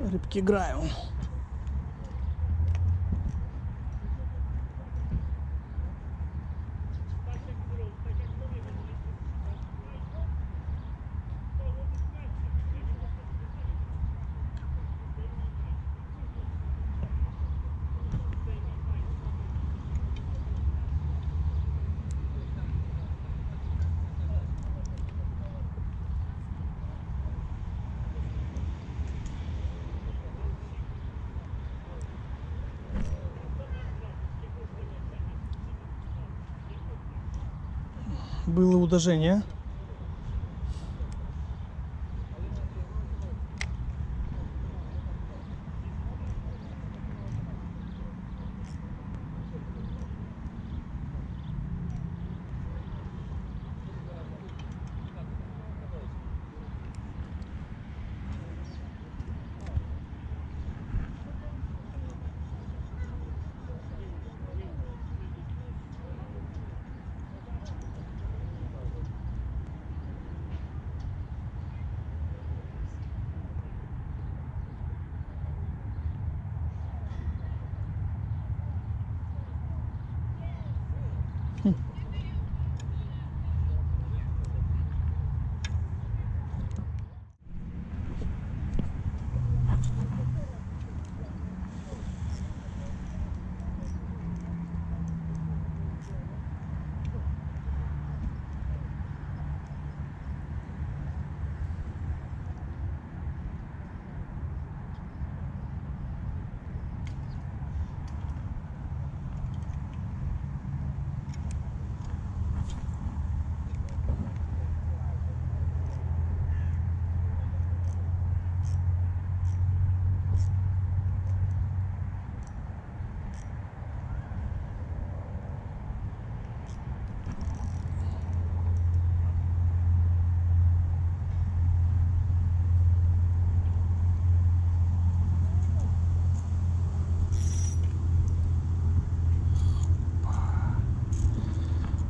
рыбки граю. было удажение.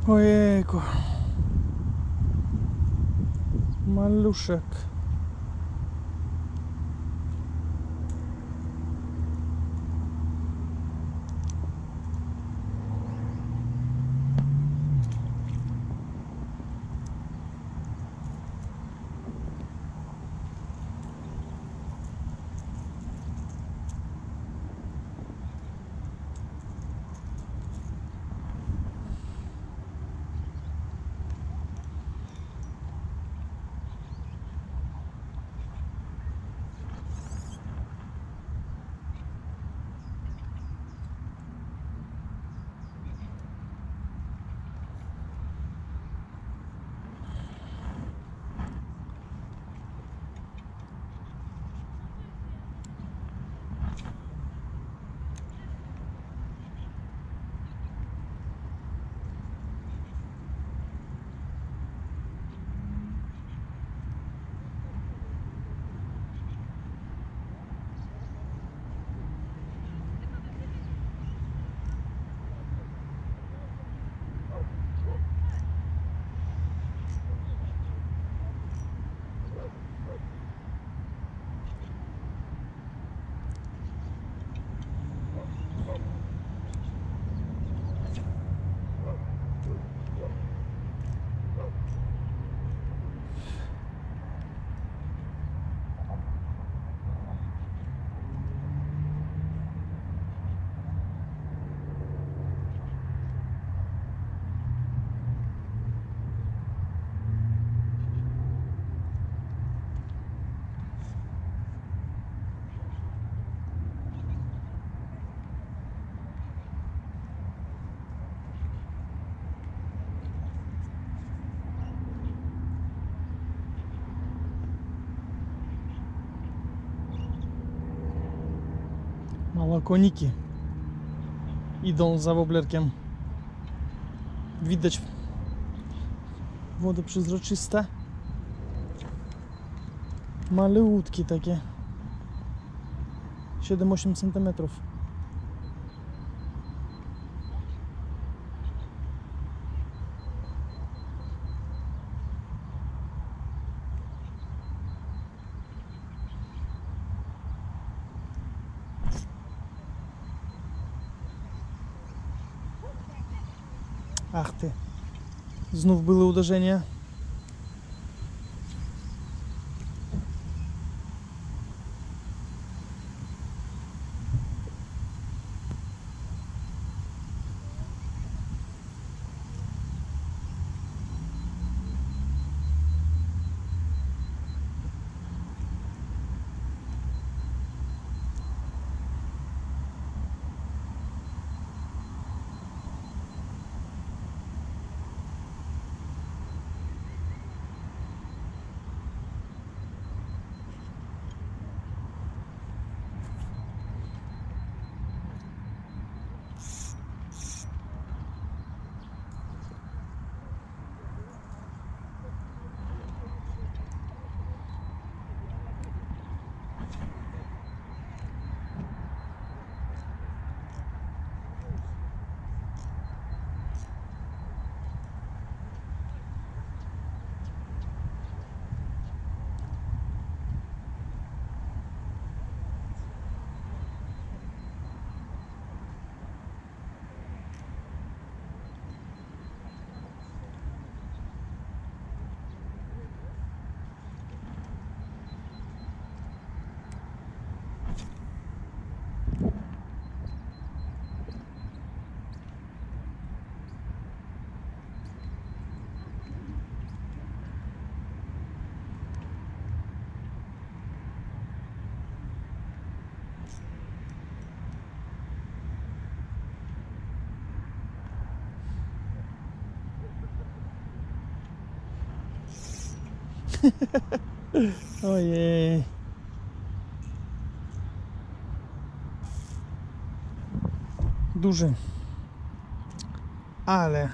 Ojejku. Maluszek. Malokoniki idą za woblerkiem. Widać wody przezroczyste. Malutkie takie. 7-8 cm. Ach ty. Znów były uderzenia. Ojej. Duży. Ale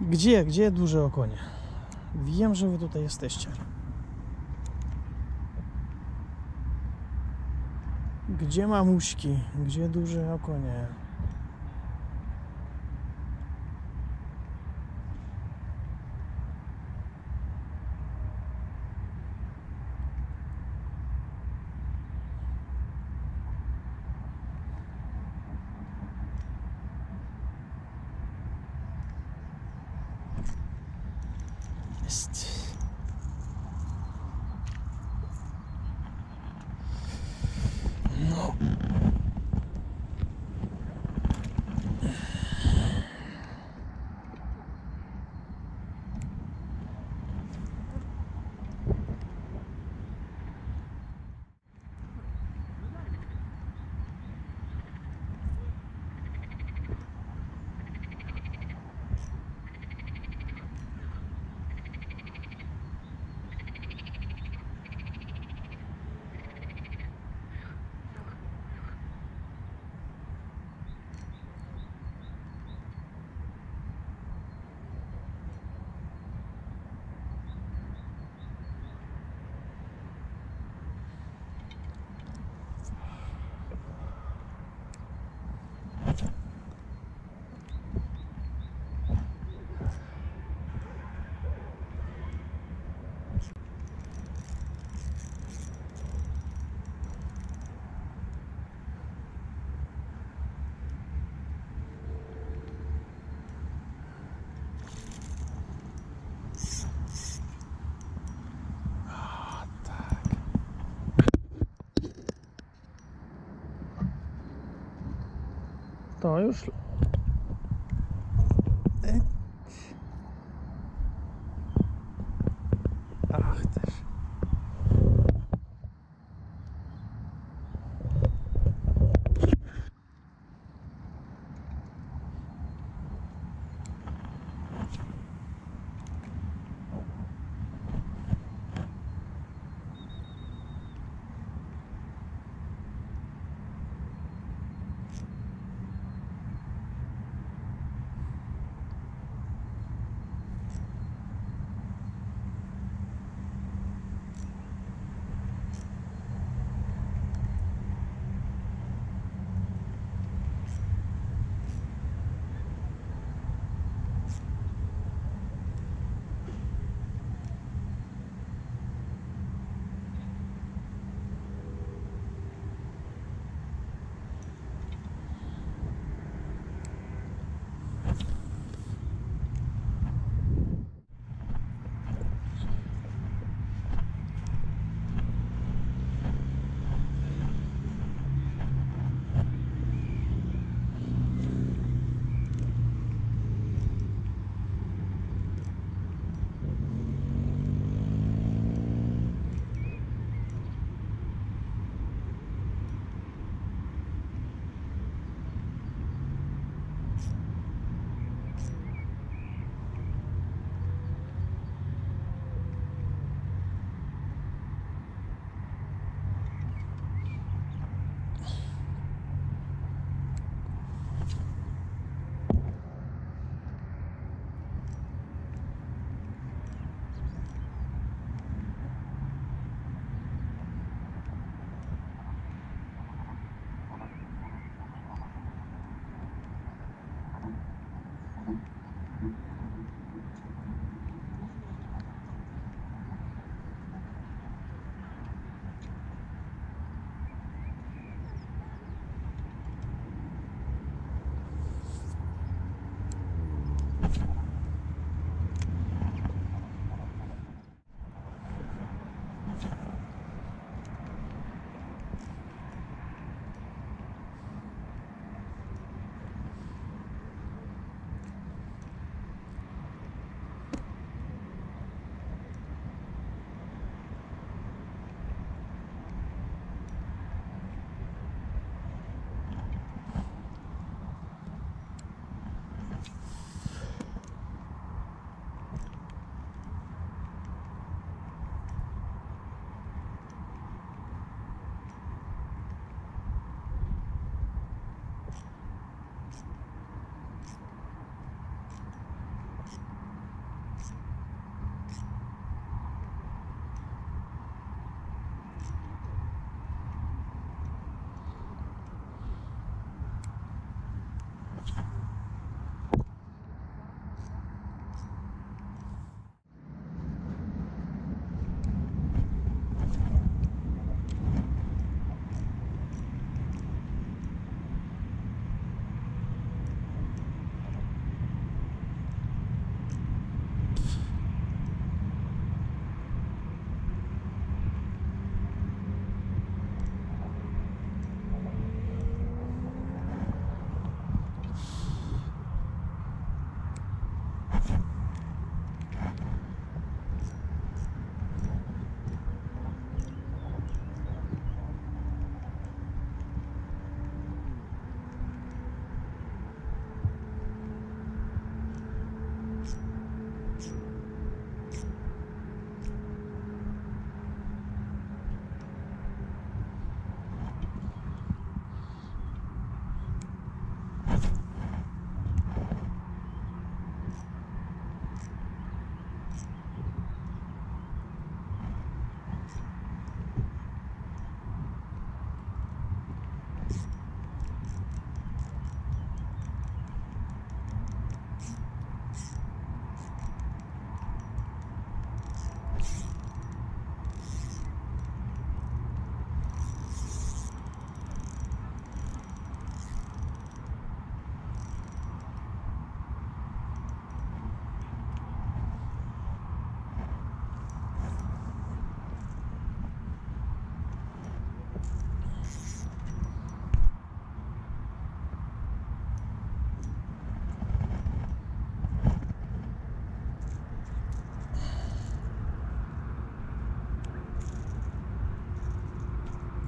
Gdzie, gdzie duże okonie? Wiem, że wy tutaj jesteście. Gdzie mamuśki? Gdzie duże okonie? just To już.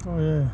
Ojej.